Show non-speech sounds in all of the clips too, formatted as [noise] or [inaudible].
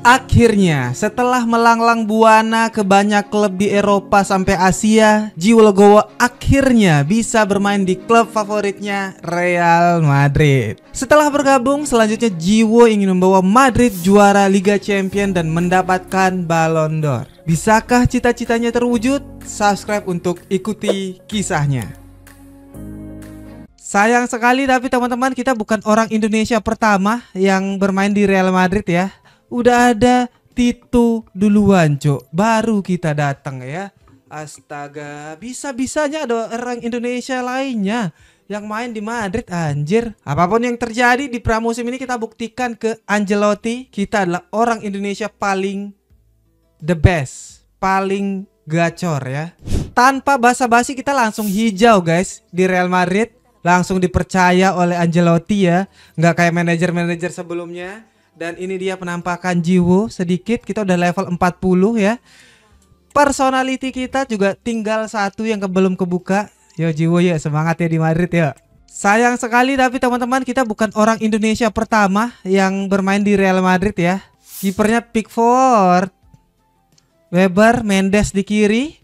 Akhirnya, setelah melanglang buana ke banyak klub di Eropa sampai Asia, Jiwo Legowo akhirnya bisa bermain di klub favoritnya Real Madrid. Setelah bergabung, selanjutnya Jiwo ingin membawa Madrid juara Liga Champion dan mendapatkan Ballon d'Or. Bisakah cita-citanya terwujud? Subscribe untuk ikuti kisahnya. Sayang sekali tapi teman-teman kita bukan orang Indonesia pertama yang bermain di Real Madrid ya udah ada Tito duluan cok. Baru kita datang ya. Astaga bisa-bisanya ada orang Indonesia lainnya yang main di Madrid anjir. Apa pun yang terjadi di pramusim ini kita buktikan ke Angelotti kita adalah orang Indonesia paling the best paling gacor ya. Tanpa basa-basi kita langsung hijau guys di Real Madrid. Langsung dipercaya oleh Angelotti ya. Nggak kayak manajer-manajer sebelumnya dan ini dia penampakan Jiwo sedikit kita udah level 40 ya. Personality kita juga tinggal satu yang belum kebuka. Yo Jiwo ya semangat ya di Madrid ya. Sayang sekali tapi teman-teman kita bukan orang Indonesia pertama yang bermain di Real Madrid ya. Kipernya Pickford. Weber, Mendes di kiri.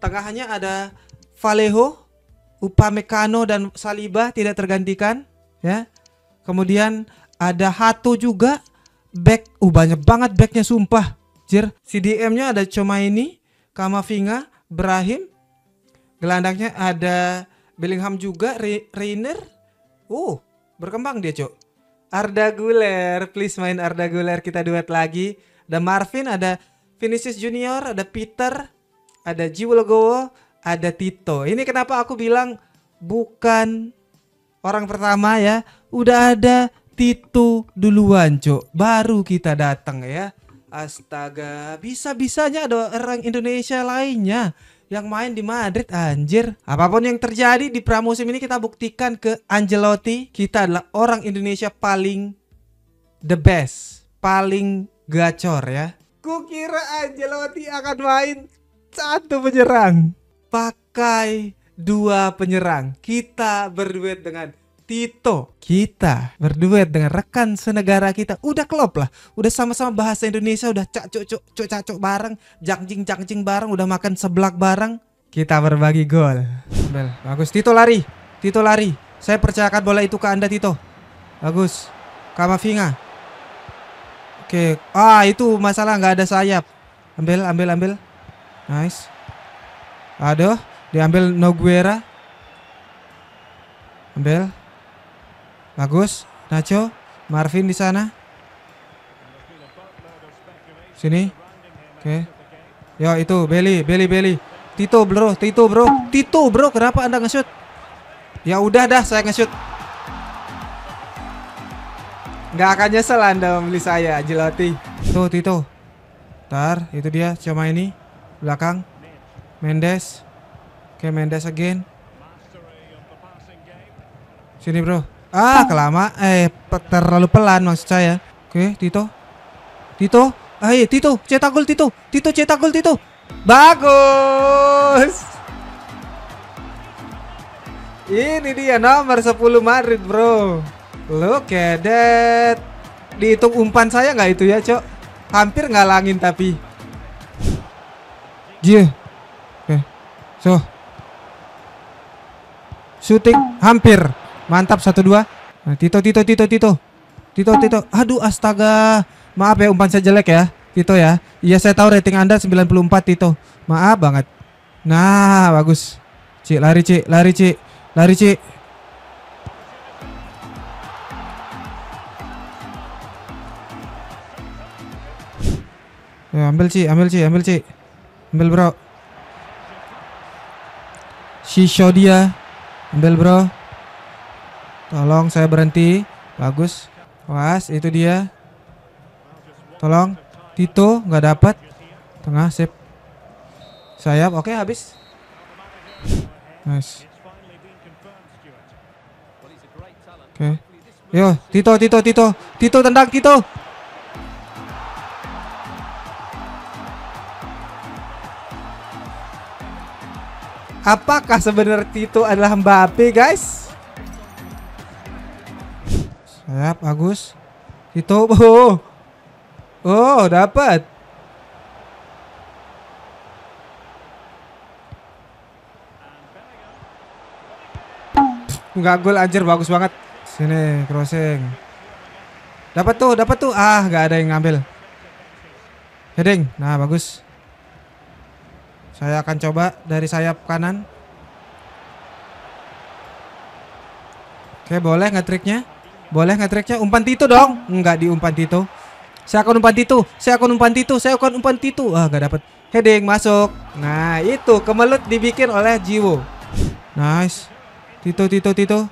Tengahnya ada Vallejo, Upamecano dan Saliba tidak tergantikan ya. Kemudian ada Hato juga back. Uh banyak banget backnya sumpah. Jir CDM-nya ada cuma ini Kamavinga Brahim gelandangnya ada Bellingham juga Re Reiner. Uh berkembang dia cok Arda Guler please main Arda Guler kita duet lagi. Ada Marvin ada Vinicius Junior ada Peter ada Jiwo ada Tito. Ini kenapa aku bilang bukan orang pertama ya? Udah ada Tito duluan cok baru kita datang ya. Astaga bisa-bisanya ada orang Indonesia lainnya yang main di Madrid anjir. Apa pun yang terjadi di pramusim ini kita buktikan ke Angelotti kita adalah orang Indonesia paling the best paling gacor ya. Kukira Angelotti akan main satu penyerang. Pakai dua penyerang. Kita berduet dengan Tito kita berduet dengan rekan senegara kita. Udah klop lah. Udah sama-sama bahasa Indonesia udah cak cok cok cak bareng. Jangjing jangjing bareng udah makan seblak bareng. Kita berbagi gol. Bel, bagus. Tito lari. Tito lari. Saya percayakan bola itu ke anda Tito. Bagus. Kamavinga. Oke. Ah itu masalah nggak ada sayap. Ambil ambil ambil. Nice. Aduh diambil Noguera. Ambil Bagus. Nacho, Marvin di sana. Sini. Oke. Okay. Yo itu Beli, Beli, Beli. Tito bro, Tito bro, Tito bro, kenapa anda nge-shoot? Ya udah dah, saya nge-shoot. Nggak akan nyesel anda membeli saya, Jelati. Tuh Tito. Ntar, itu dia, cuma ini. Belakang. Mendes. Oke, okay, Mendes again. Sini bro. Ah, kelama eh terlalu pelan maksud saya. Oke, Tito. Tito. Ayo, ah, Tito, cetak gol Tito. Tito cetak gol Tito. Bagus. Ini dia nomor 10 Madrid, Bro. Look at that. Dihitung umpan saya nggak itu ya, Cok? Hampir ngalangin tapi. Jih. Oke. So. Shooting hampir. Mantap satu dua. Nah, Tito Tito Tito Tito. Tito Tito. Aduh astaga. Maaf ya umpan saya jelek ya. Tito ya. Iya saya tahu rating Anda 94 Tito. Maaf banget. Nah, bagus. Cik lari Cik, lari Cik. Lari Cik. Ya, ambil Cik, ambil Cik, ambil Cik. Ambil bro. Shisho dia. Ambil bro. Tolong saya berhenti. Bagus. Was, itu dia. Tolong. Tito nggak dapat. Tengah sip. Sayap. Oke, habis. Nice. Oke. Yo, Tito, Tito, Tito. Tito tendang Tito. Apakah sebenarnya Tito adalah Mbappe, guys? Siap, Agus. Itu. [laughs] Oh. Oh, dapat. Enggak gol anjir bagus banget. Sini crossing. Dapat tuh, dapat tuh. Ah, nggak ada yang ngambil. Heading. Nah, bagus. Saya akan coba dari sayap kanan. Oke, boleh nggak triknya? Boleh nggak triknya? Umpan Tito dong. Enggak diumpan Tito. Saya akan umpan Tito. Saya akan umpan Tito. Saya akan umpan Tito. Ah, nggak dapat. Heading masuk. Nah, itu kemelut dibikin oleh Jiwo. Nice. Tito, Tito, Tito.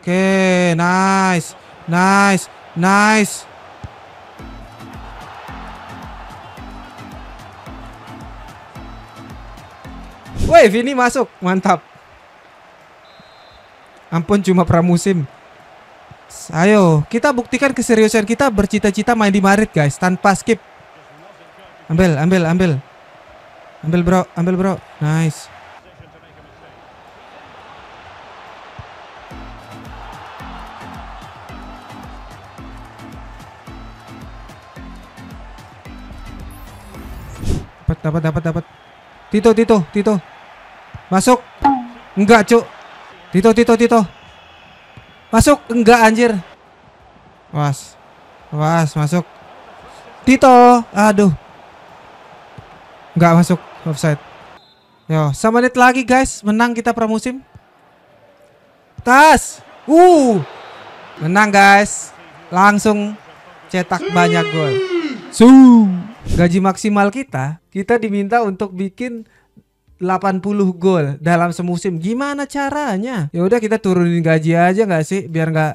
Oke, nice. Nice. Nice. Woi, Vini masuk. Mantap. Ampun cuma pramusim. Ayo, kita buktikan keseriusan kita bercita-cita main di Madrid, guys, tanpa skip. Ambil, ambil, ambil. Ambil, Bro. Ambil, Bro. Nice. Dapat, dapat, dapat, dapat. Tito, Tito, Tito. Masuk. Enggak, Cuk. Tito, Tito, Tito. Masuk. Enggak, anjir. Was. Was, masuk. Tito. Aduh. Enggak masuk. Offside. Yo, sama menit lagi, guys. Menang kita pramusim. Tas. Uh. Menang, guys. Langsung cetak banyak gol. Su. Gaji maksimal kita, kita diminta untuk bikin 80 gol dalam semusim. Gimana caranya? Ya udah kita turunin gaji aja nggak sih biar nggak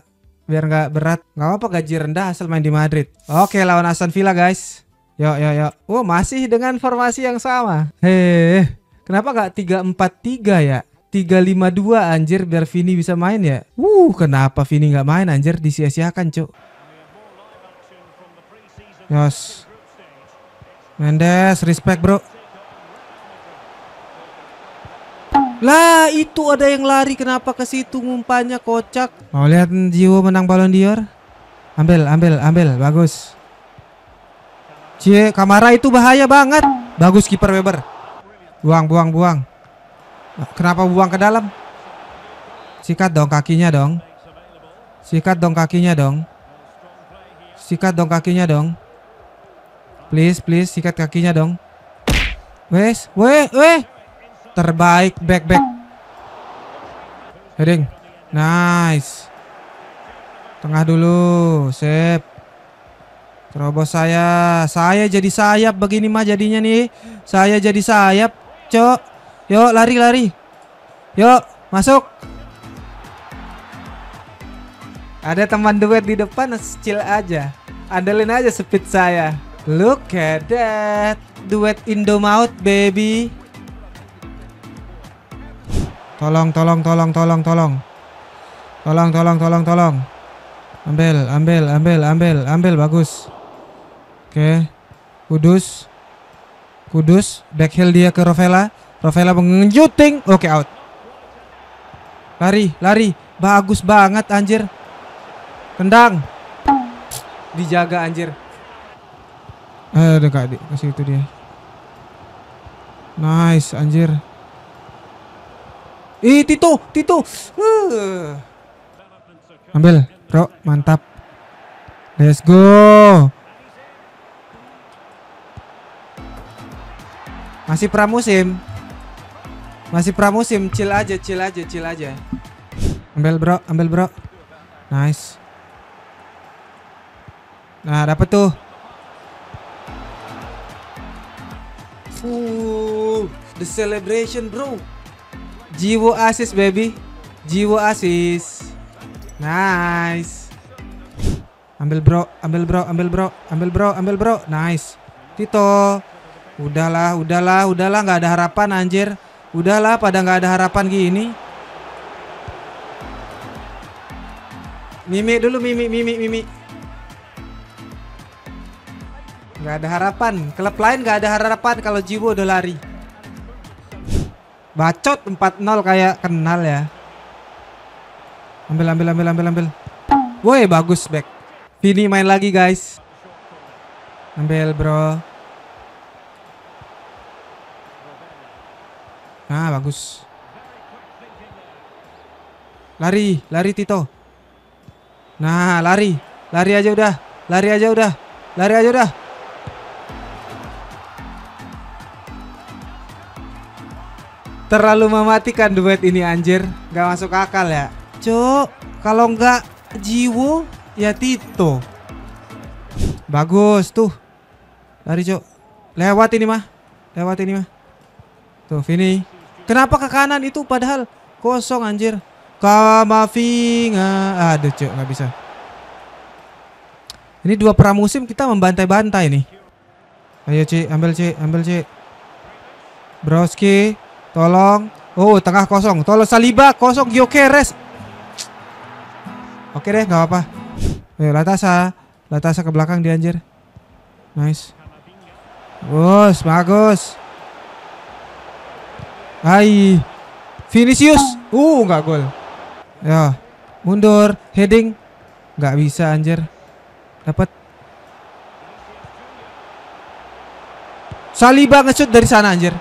biar nggak berat. Nggak apa gaji rendah asal main di Madrid. Oke lawan Aston Villa guys. Yuk yuk yuk. Oh masih dengan formasi yang sama. Heh. Kenapa nggak 3-4-3 ya? 3-5-2 anjir biar Vini bisa main ya. Uh kenapa Vini nggak main anjir disia-siakan cuk. Yos. Mendes, respect bro. Lah itu ada yang lari kenapa ke situ ngumpannya kocak. Mau lihat Jiwo menang Ballon d'Or? Ambil, ambil, ambil, bagus. Cie, Kamara itu bahaya banget. Bagus kiper Weber. Buang, buang, buang. Kenapa buang ke dalam? Sikat dong kakinya dong. Sikat dong kakinya dong. Sikat dong kakinya dong. Please, please sikat kakinya dong. Wes, weh, weh. Terbaik back back. Heading. Nice. Tengah dulu, sip. Terobos saya. Saya jadi sayap begini mah jadinya nih. Saya jadi sayap, Cok. Yuk, lari-lari. Yuk, masuk. Ada teman duet di depan, chill aja. Andelin aja speed saya. Look at that. Duet Indomaut, baby. Tolong, tolong, tolong, tolong, tolong. Tolong, tolong, tolong, tolong. Ambil, ambil, ambil, ambil, ambil, bagus. Oke. Kudus. Kudus. Backheel dia ke Rovella. Rovella mengejuting. Oke, out. Lari, lari. Bagus banget anjir. Tendang. Dijaga anjir. Eh, udah kak, kasih itu dia. Nice, anjir. Ih, Tito, Tito. Uh. Ambil, bro, mantap. Let's go. Masih pramusim. Masih pramusim, chill aja, chill aja, chill aja. Ambil, bro, ambil, bro. Nice. Nah, dapat tuh. Uh, the celebration, bro. Jiwo asis baby. Jiwo asis. Nice. Ambil bro, ambil bro, ambil bro, ambil bro, ambil bro. Nice. Tito. Udahlah, udahlah, udahlah nggak ada harapan anjir. Udahlah pada nggak ada harapan gini. Mimi dulu Mimi Mimi Mimi. Nggak ada harapan. Klub lain nggak ada harapan kalau Jiwo udah lari. Bacot 4-0 kayak kenal ya. Ambil ambil ambil ambil ambil. Woi bagus back. Vini main lagi guys. Ambil bro. Nah bagus. Lari, lari Tito. Nah lari, lari aja udah, lari aja udah, lari aja udah. Terlalu mematikan duet ini anjir, gak masuk akal ya. Cuk, kalau nggak Jiwo ya Tito. Bagus tuh. Lari, Cuk. Lewat ini mah. Lewat ini mah. Tuh, Vini. Kenapa ke kanan itu padahal kosong anjir. Kamavinga. Aduh, Cuk, nggak bisa. Ini dua pramusim kita membantai-bantai nih. Ayo, Ci, ambil, Ci, ambil, Ci. Broski, tolong. Oh, tengah kosong. Tolong Saliba kosong. Gyokeres. Oke deh, nggak apa-apa. Ayo, Latasa. Latasa ke belakang dia anjir. Nice. Bagus, bagus. Hai. Vinicius. Uh, nggak gol. Ya, mundur, heading. Nggak bisa anjir. Dapat. Saliba nge dari sana anjir.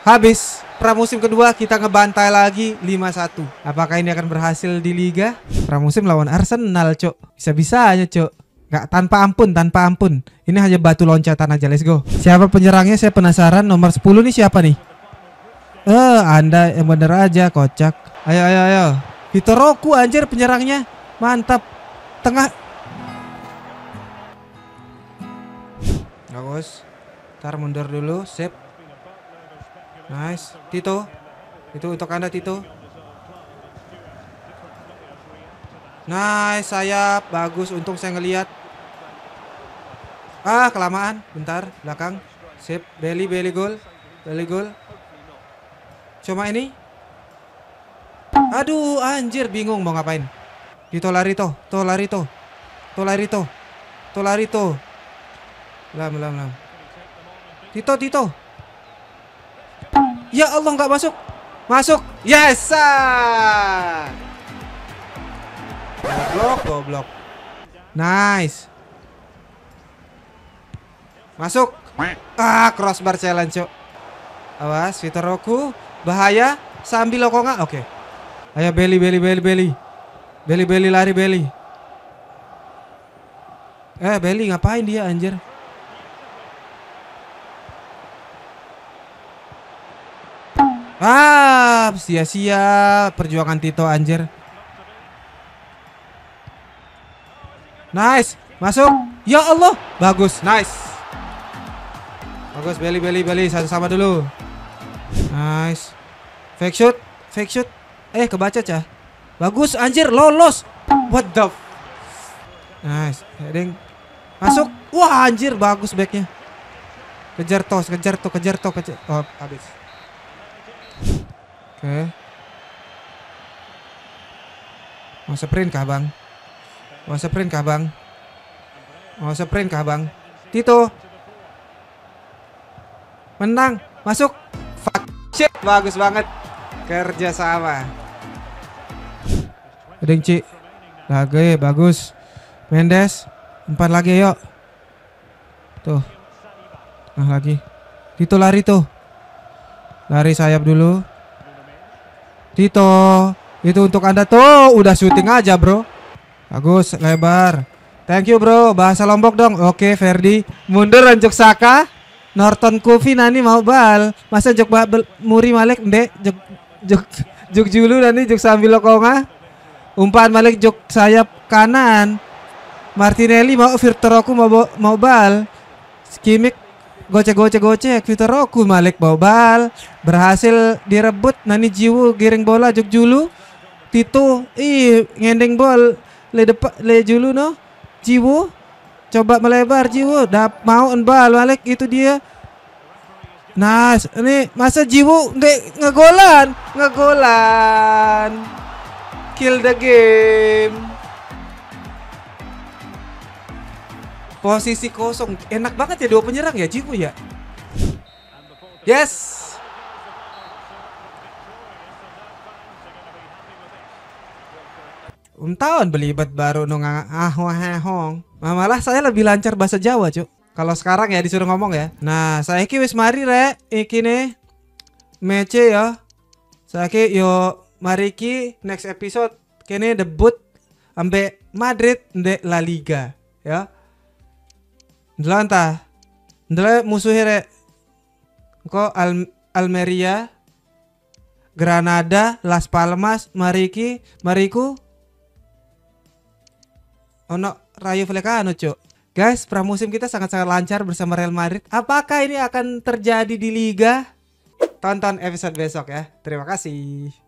Habis pramusim kedua kita ngebantai lagi 5-1. Apakah ini akan berhasil di liga? Pramusim lawan Arsenal, Cok. Bisa-bisanya, Cok. Gak tanpa ampun, tanpa ampun. Ini hanya batu loncatan aja, let's go. Siapa penyerangnya? Saya penasaran. Nomor 10 nih siapa nih? Eh, Anda yang bener aja, kocak. Ayo, ayo, ayo. Vitor Roku anjir penyerangnya. Mantap. Tengah. Bagus. Ntar mundur dulu, sip. Nice. Tito. Itu untuk Anda Tito. Nice sayap. Bagus. Untung saya ngelihat. Ah, kelamaan. Bentar, belakang. Sip. Belly, belly goal. Belly goal. Cuma ini. Aduh, anjir bingung mau ngapain. Tito lari toh. Toh lari toh. Toh lari toh. Toh lari toh. Lam, lam, lam. Tito, Tito. Ya Allah nggak masuk. Masuk. Yes. Goblok, goblok. Nice. Masuk. Ah, crossbar challenge, Cok. Awas, Vitor Roku. Bahaya. Sambil lokonga. Oke. Okay. Ayo belly, belly, belly, belly. Belly, belly, lari, belly. Eh, belly ngapain dia anjir? Ah, sia-sia perjuangan Tito anjir. Nice, masuk. Ya Allah, bagus, nice. Bagus, belly, belly, belly, satu sama dulu. Nice. Fake shoot, fake shoot. Eh, kebaca cah. Bagus, anjir, lolos. What the? Nice, heading. Masuk. Wah, anjir, bagus backnya. Kejar tos, kejar tos, kejar tos, kejar. Oh, habis. Oke. Mau sprint kah bang? Mau sprint kah bang? Mau sprint kah bang? Tito. Menang. Masuk. Fuck shit. Bagus banget. Kerja sama. Edeng Ci. Lagi bagus. Mendes. Empat lagi yuk. Tuh. Nah lagi. Tito lari tuh. Lari sayap dulu. Tito, itu untuk Anda tuh. Udah syuting aja, Bro. Bagus, lebar. Thank you, Bro. Bahasa Lombok dong. Oke, Ferdi. Mundur Anjuk Saka. Norton Kufi nani mau bal. Masa jok bal muri Malik ndek jok jok jok julu nani jok sambil lokonga. Umpan Malik jok sayap kanan. Martinelli mau Virtoroku mau mau bal. Skimik gocek gocek gocek Vitor Roku Malik bal berhasil direbut Nani Jiwu giring bola juk julu Tito ih ngendeng bol le depan le julu no Jiwu coba melebar Jiwu dap mau bal Malik itu dia Nah, ini masa Jiwu nggak ngegolan, ngegolan. Kill the game. Posisi kosong. Enak banget ya dua penyerang ya Jiwu ya. Yes. Tahun belibet baru nung ahong ahong. Nah, malah saya lebih lancar bahasa Jawa, Cuk. Kalau sekarang ya disuruh ngomong ya. Nah, saya ki wis mari rek iki nih mece ya. Saya ki yo mari ki next episode kene debut ambek Madrid ndek La Liga ya. Ndelok entah. Musuhnya rek. Kok Al Almeria Granada, Las Palmas, Mariki, Mariku ono Rayo Vallecano, Cuk. Guys, pramusim kita sangat-sangat lancar bersama Real Madrid. Apakah ini akan terjadi di liga? Tonton episode besok ya. Terima kasih.